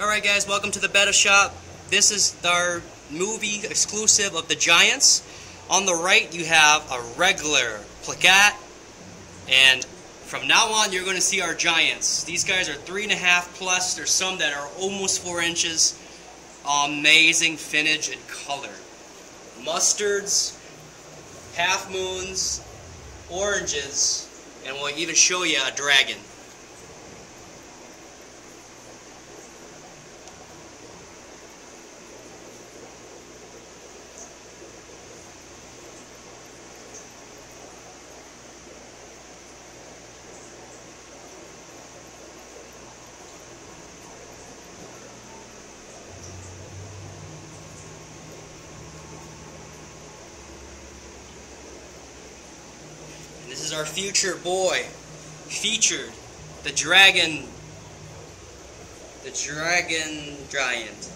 Alright guys, welcome to the Betta Shop. This is our movie exclusive of the Giants. On the right you have a regular plakat and from now on you're going to see our Giants. These guys are three and a half plus. There's some that are almost four inches. Amazing finish and color. Mustards, half moons, oranges, and we'll even show you a dragon. This is our future boy, featured, the dragon, the dragon giant.